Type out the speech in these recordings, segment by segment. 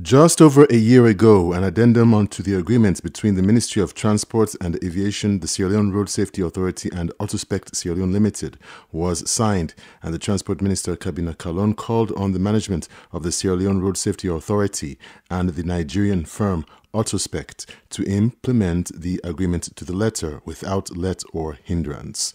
Just over a year ago, an addendum onto the agreement between the Ministry of Transport and Aviation, the Sierra Leone Road Safety Authority, and Autospect Sierra Leone Limited was signed, and the Transport Minister Kabineh Kallon called on the management of the Sierra Leone Road Safety Authority and the Nigerian firm Autospect to implement the agreement to the letter without let or hindrance.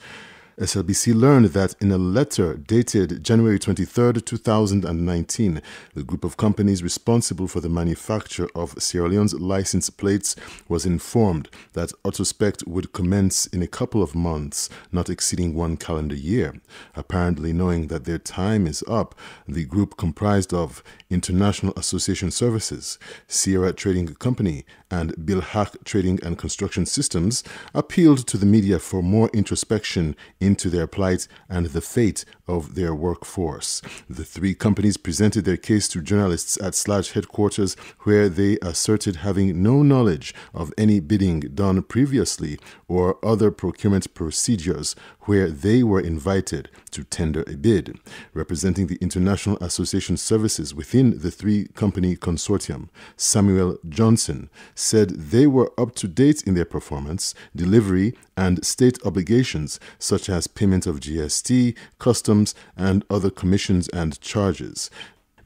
SLBC learned that in a letter dated January 23, 2019, the group of companies responsible for the manufacture of Sierra Leone's license plates was informed that Autospect would commence in a couple of months, not exceeding one calendar year. Apparently, knowing that their time is up, the group comprised of International Association Services, Sierra Trading Company, and Bilhak Trading and Construction Systems appealed to the media for more introspection into their plight and the fate of their workforce. The three companies presented their case to journalists at SLAJ headquarters, where they asserted having no knowledge of any bidding done previously or other procurement procedures where they were invited to tender a bid. Representing the International Association Services within the three company consortium, Samuel Johnson said they were up to date in their performance, delivery, and state obligations such as payment of GST, customs, and other commissions and charges.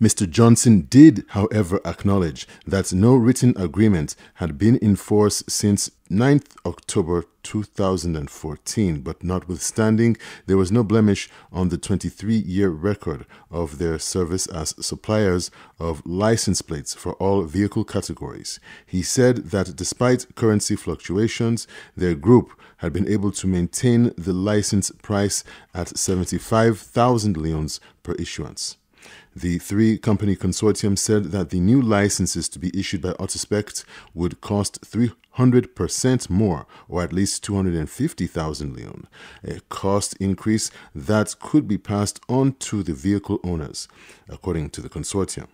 Mr. Johnson did, however, acknowledge that no written agreement had been in force since 9th October 2014, but notwithstanding, there was no blemish on the 23 year record of their service as suppliers of license plates for all vehicle categories. He said that despite currency fluctuations, their group had been able to maintain the license price at 75,000 leones per issuance. The three company consortium said that the new licenses to be issued by Autospect would cost 300% more, or at least 250,000 leone, a cost increase that could be passed on to the vehicle owners, according to the consortium.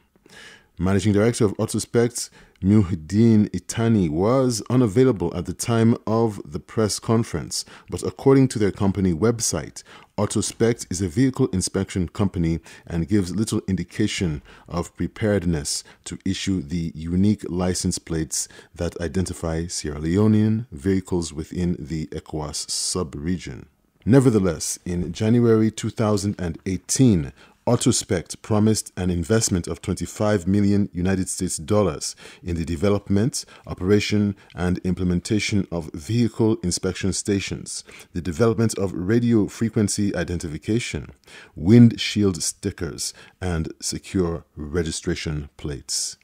Managing Director of Autospect, Muhyiddin Itani, was unavailable at the time of the press conference, but according to their company website, Autospect is a vehicle inspection company and gives little indication of preparedness to issue the unique license plates that identify Sierra Leonean vehicles within the ECOWAS sub-region. Nevertheless, in January 2018, Autospect promised an investment of 25 million United States dollars in the development, operation, and implementation of vehicle inspection stations, the development of radio frequency identification, windshield stickers, and secure registration plates.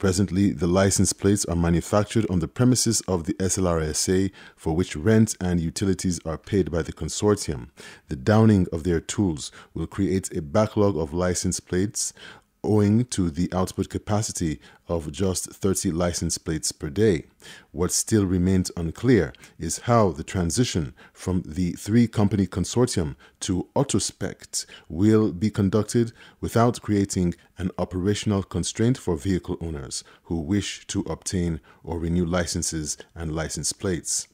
Presently, the license plates are manufactured on the premises of the SLRSA, for which rent and utilities are paid by the consortium. The downing of their tools will create a backlog of license plates, owing to the output capacity of just 30 license plates per day. What still remains unclear is how the transition from the three company consortium to Autospect will be conducted without creating an operational constraint for vehicle owners who wish to obtain or renew licenses and license plates.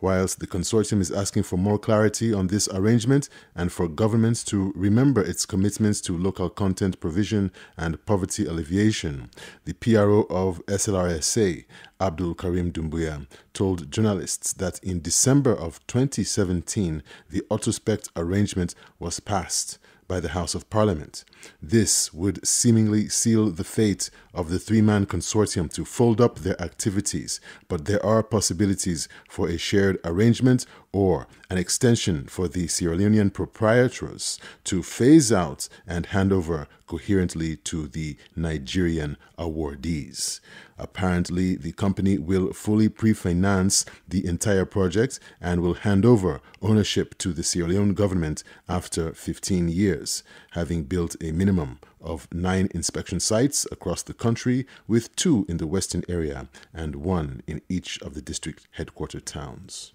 Whilst the consortium is asking for more clarity on this arrangement and for governments to remember its commitments to local content provision and poverty alleviation, the PRO of SLRSA, Abdul Karim Dumbuya, told journalists that in December of 2017, the Autospect arrangement was passed by the House of Parliament. This would seemingly seal the fate of the three man consortium to fold up their activities, but there are possibilities for a shared arrangement or an extension for the Sierra Leonean proprietors to phase out and hand over coherently to the Nigerian awardees. Apparently, the company will fully pre finance the entire project and will hand over ownership to the Sierra Leone government after 15 years, having built a minimum of nine inspection sites across the country, with two in the western area and one in each of the district headquarter towns.